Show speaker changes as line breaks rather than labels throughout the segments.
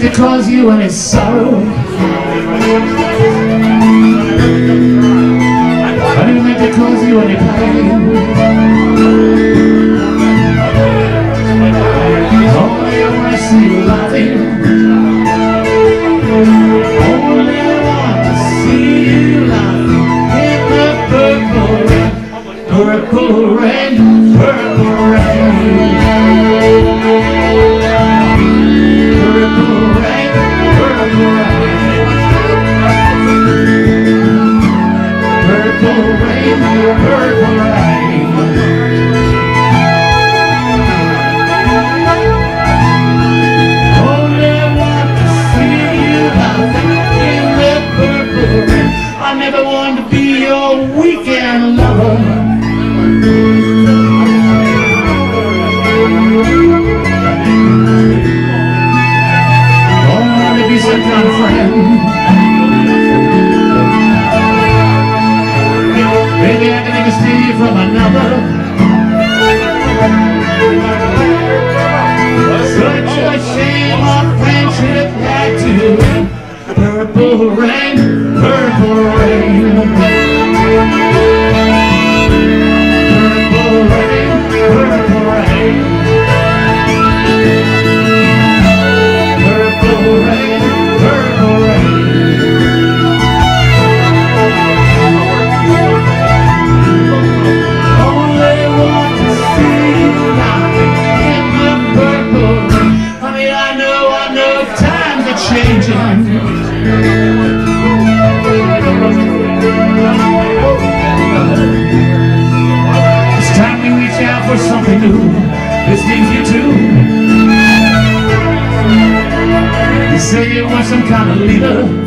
to cause you any sorrow. I didn't mean to cause you any pain. Only when I see of friend. Maybe I can never steal you from another. times are changing. It's time we reach out for something new. This means you too. You say you want some kind of leader.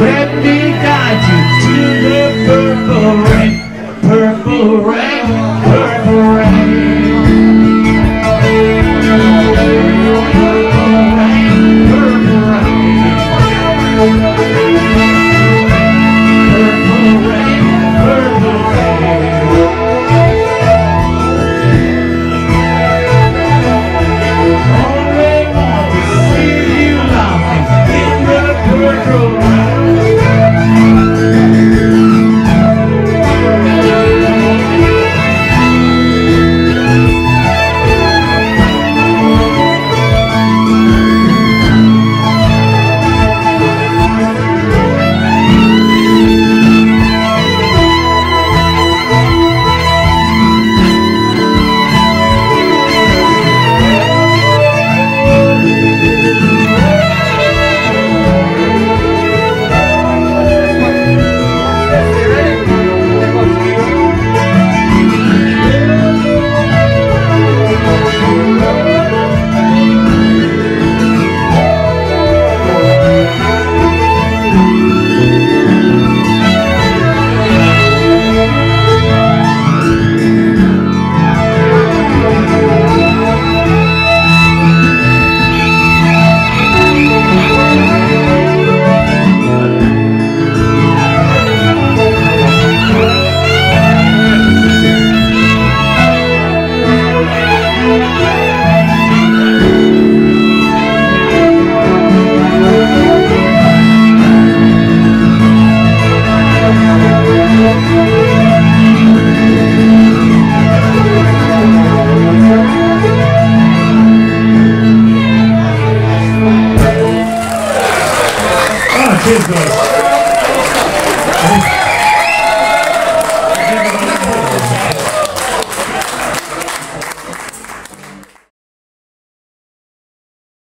Let me